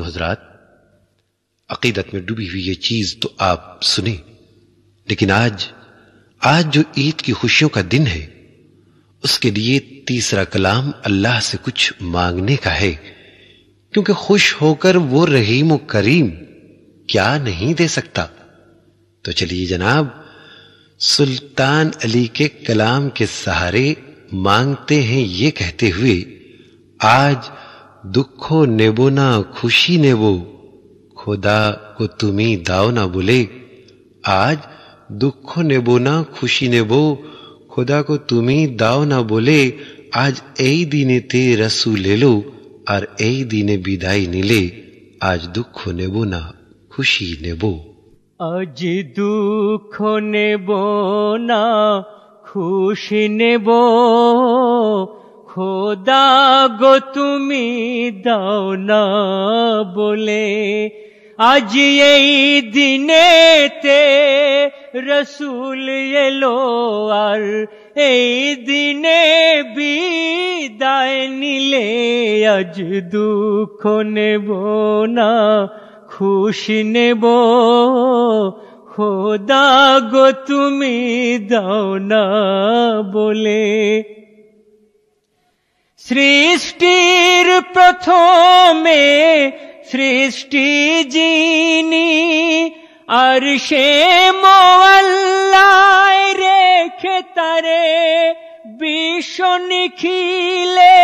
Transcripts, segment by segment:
हजरात, अकीदत में डूबी हुई ये चीज़ तो आप सुने। लेकिन आज आज जो ईद की खुशियों का दिन है, उसके लिए तीसरा कलाम अल्लाह से कुछ मांगने का है, क्योंकि खुश होकर वो रहीम करीम क्या नहीं दे सकता। तो चलिए जनाब, सुल्तान अली के कलाम के सहारे मांगते हैं ये कहते हुए, आज দুঃখ নেব না, খুশি নেব। খোদা কো তুমি দাও না বলে, আজ দুঃখ নেব না, খুশি নেব। খোদা কো তুমি দাও না বলে, আজ এই দিনে তে রসুল এলো, আর এই দিনে বিদায় নিলে, আজ দুঃখ নেব না, খুশি নেব। আজ দুঃখ নেব না, খুশি নেব। খোদা গো তুমি দাও না বলে, আজ এই দিনেতে রসুল এলো আর এই দিনে বিদায় নিলে আজ দুঃখ নেব না, খুশি নেব। খোদা গো তুমি দাও না বলে সৃষ্টির প্রথমে সৃষ্টি যিনি, আর সে মোয়াল্লায় রেখে তারে বিশ্ব নিখিলে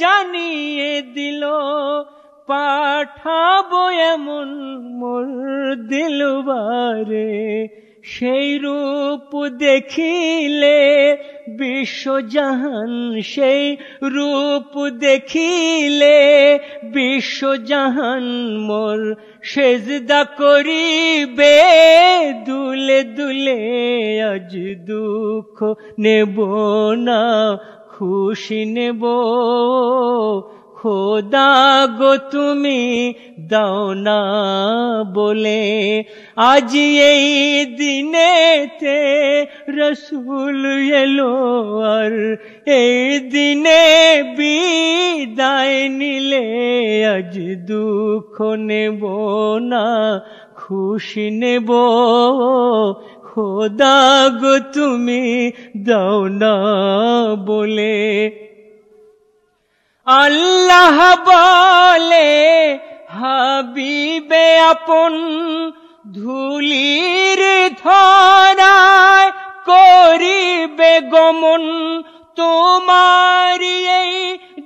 জানিয়ে দিল, পাঠাবো এমন মোর দিলবারে সেই রূপ দেখিলে বিশ্বজাহান সেই রূপ দেখিলে বিশ্বজাহান মোর সেজদা করিবে, দুলে দুলে আজ দুঃখ নেব না, খুশি নেব। খোদা গো তুমি দাও না বলে। আজ এই দিনেতে রসুল এলো আর এই দিনে বিদায় নিলে আজ দুঃখ নেব না, খুশি নেব। খোদা গো তুমি দাও না বলে। আল্লাহ বলে হাবিবে আপন ধুলির ধরায় করিবে গমন তোমার এই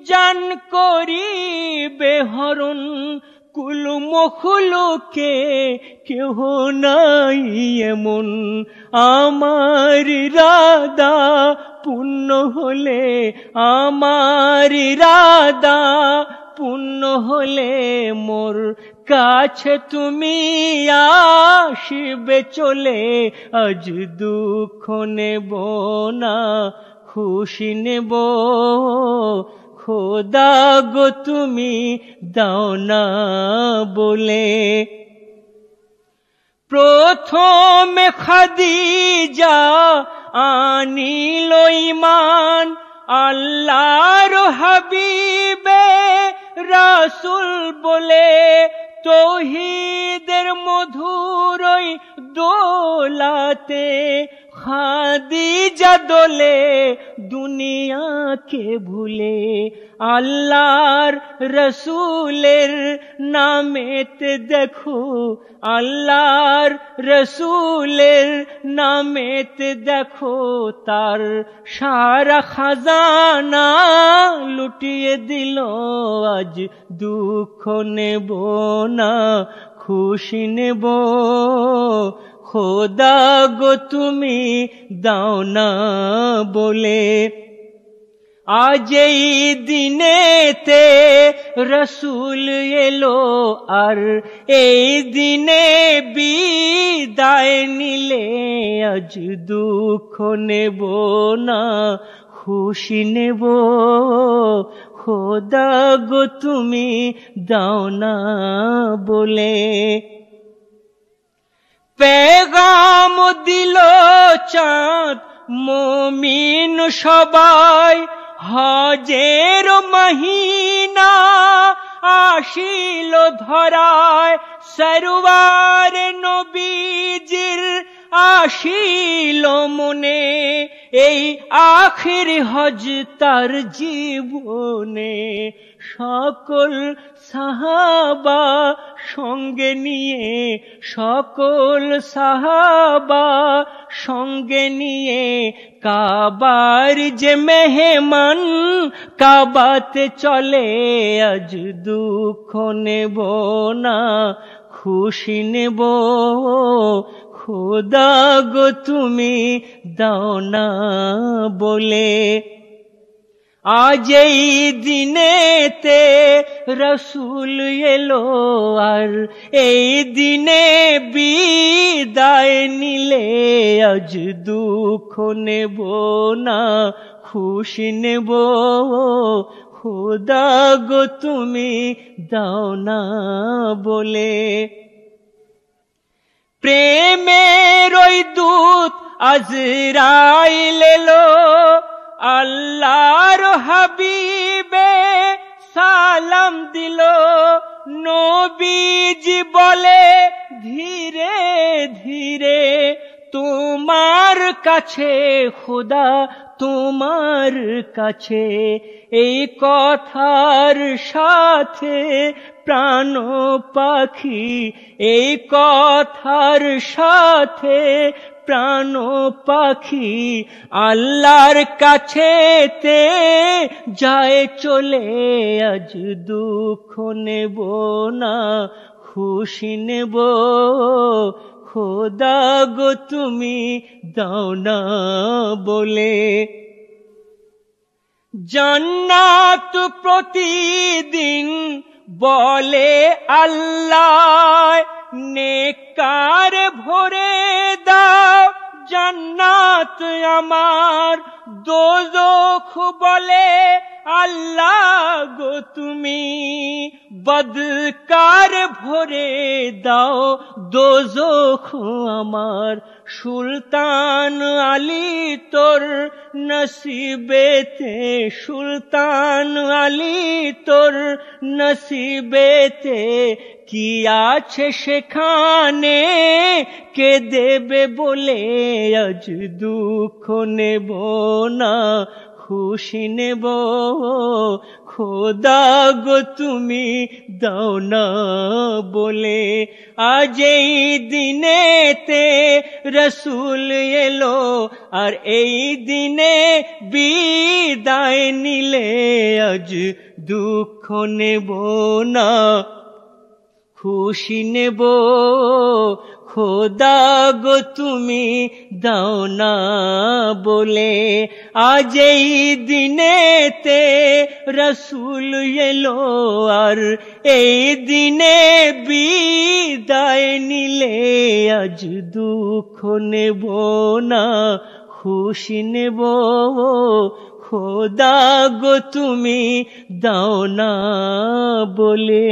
জান করিবে হরণ। কুল মখলুকে কেহ নাই এমন। আমার রাদা পূর্ণ হলে, আমার রাদা পূর্ণ হলে মোর কাছে তুমি আসিবে চলে। আজ দুঃখ নেব না, খুশি নেব খোদা গো তুমি দাও না বলে। প্রথমে খাদিজা আনিল ইমান আল্লাহর হাবিবে রাসুল বলে। তৌহিদের মধুরই দোলাতে খাদিজা দোলে দুনিয়াকে ভুলে আল্লাহর রসুলের নামেতে দেখো, আল্লাহর রসুলের নামেতে দেখো, তার সারা খাজানা লুটিয়ে দিল, আজ দুঃখ নেব না, খুশি নেব। খোদা গো তুমি দাও না বলে। আজ এই দিনেতে রসুল এলো আর এই দিনে বিদায় নিলে আজ দুঃখ নেব না, খুশি নেব। খোদা গো তুমি দাও না বলে। পেগাম দিল চাঁদ মমিন সবাই হজের মহিনা আশিল ধরায় সরুয়ার নবীজির আশিল মনে এই আখির হজ তার জীবনে সকল সাহাবা সঙ্গে নিয়ে, সকল সাহাবা সঙ্গে নিয়ে কাবার যে মেহমান, কাবাতে চলে আজ দুঃখ নেব না, খুশি নেব খোদা গো তুমি দাও না বলে। আজ এই দিনেতে রসুল এলো আর এই দিনে বিদায় নিলে আজ দুঃখ নেব না, খুশি নেব। খোদা গো তুমি দাও না বলে। প্রেমের ওই দূত আজরাইল এলো, আল্লাহর হাবিবে সালাম দিল। নবীজি বলে, ধীরে ধীরে তোমার কাছে খোদা তোমার কাছে এই কথার সাথে প্রাণ পাখি, এই কথার সাথে প্রাণ পাখি আল্লাহর কাছেতে যায় চলে, আজ দুঃখ নেব না, খুশি নেব। খোদা গো তুমি দাও না বলে। জান্নাত প্রতিদিন বলে আল্লাহ নেকার ভরে দাও। জান্নাত আমার দোজখ বলে আল্লাহ গো তুমি বদকার ভরে দাও দোজখ আমার সুলতান আলী তোর নসিবেতে, সুলতান আলী তোর নসিবেতে কি আছে সেখানে? কে দেবে বলে আজ দুঃখ নেব না? খুশি নেব। খোদা গো, তুমি দাও না বলে। আজ এই দিনেতে রসুল এলো, আর এই দিনে বিদায় নিলে আজ দুঃখ নেব না। খুশি নেব। খোদা গো তুমি দাও না বলে। আজ এই দিনেতে রসুল এলো আর এই দিনে বিদায় নিলে আজ দুঃখ নেব না, খুশি নেব। খোদা গো তুমি দাও না বলে।